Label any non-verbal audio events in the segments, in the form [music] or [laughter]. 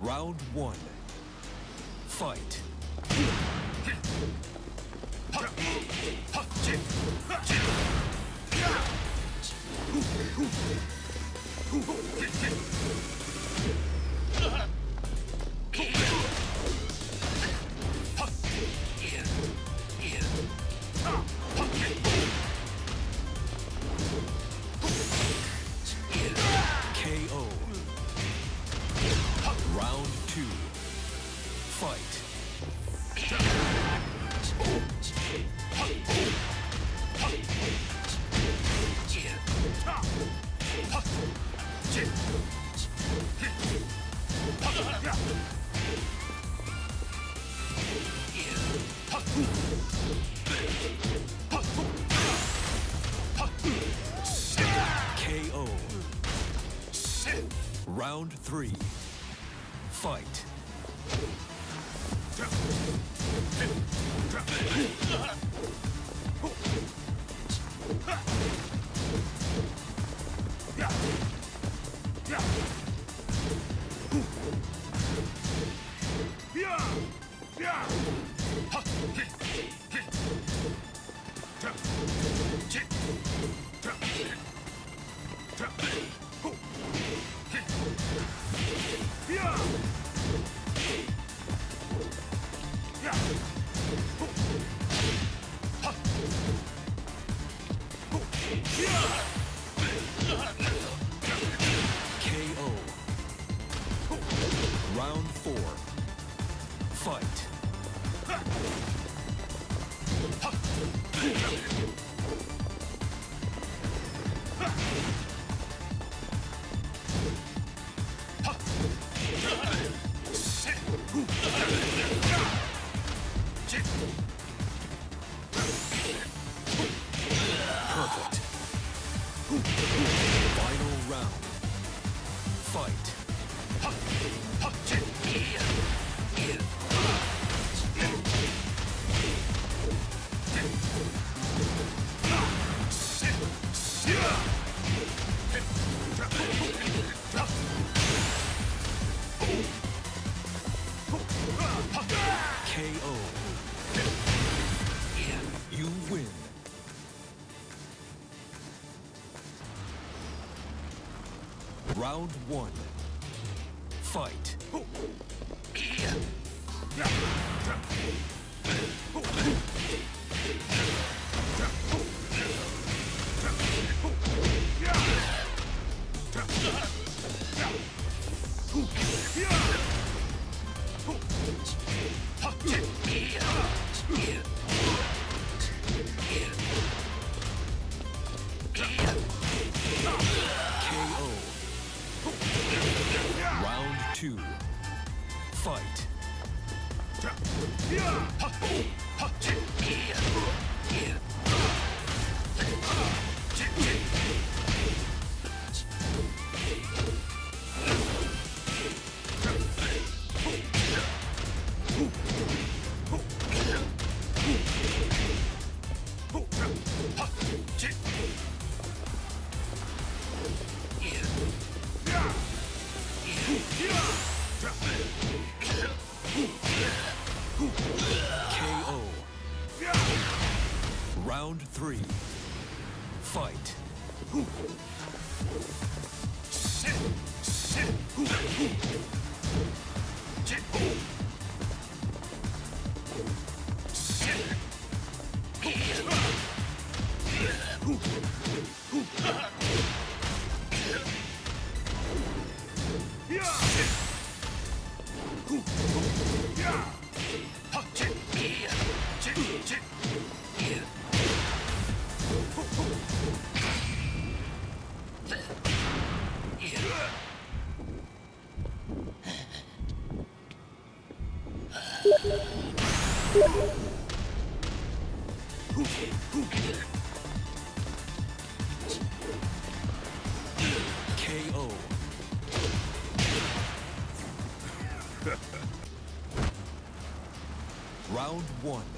Round one. Fight. [laughs] Round three. KO. Round one. Fight. Round three. Fight. KO. Round one.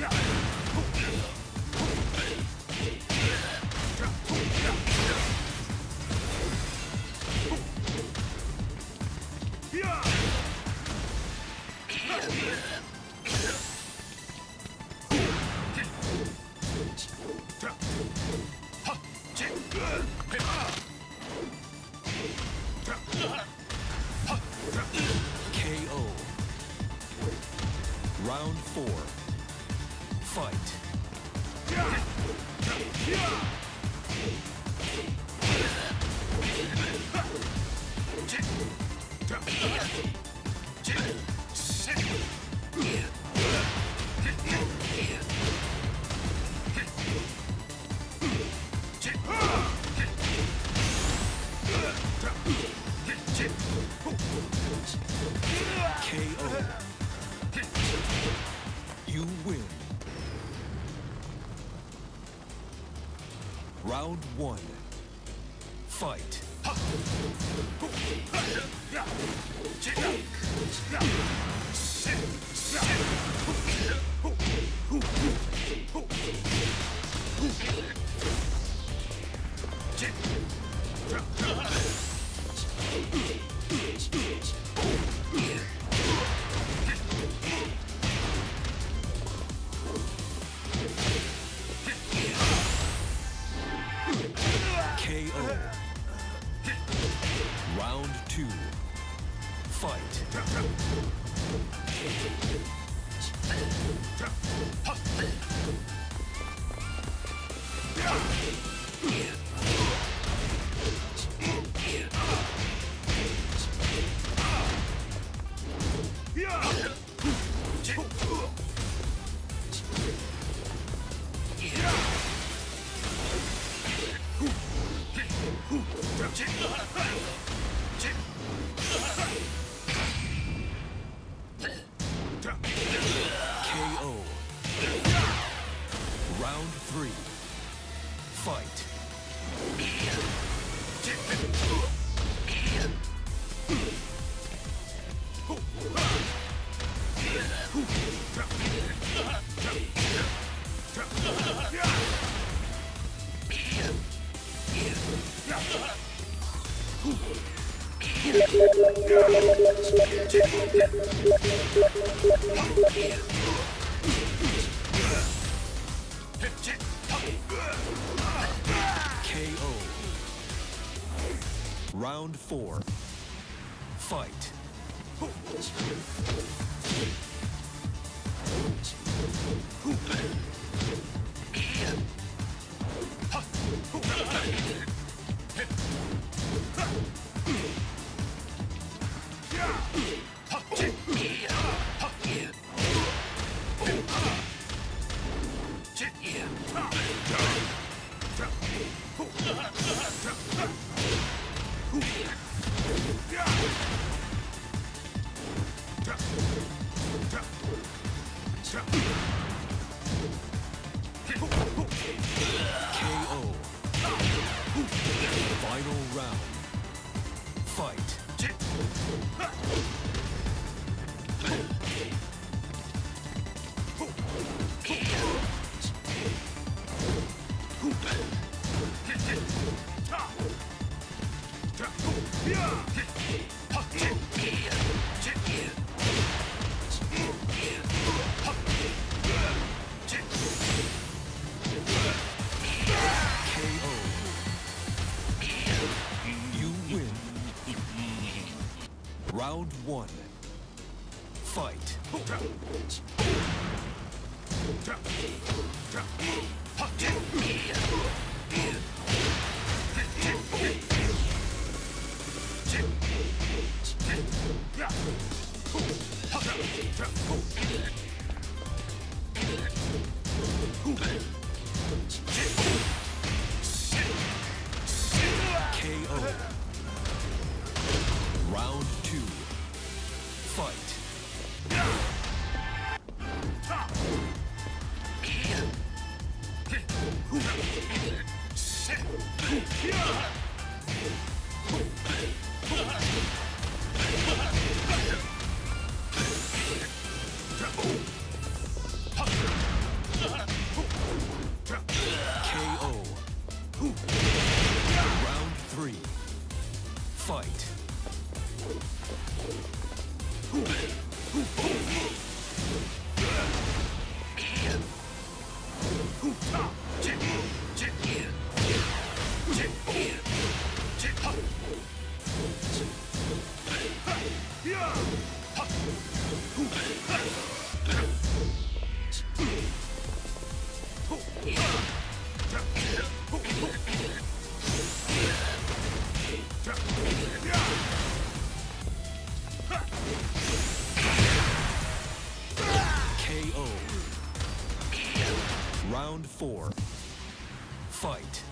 Yeah. Round one. Fight. Yeah. Yeah. Round four. Fight. Ooh. Round one. Fight. Yeah! Round four. Fight.